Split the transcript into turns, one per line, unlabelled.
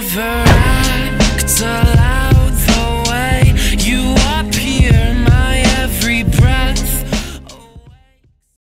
never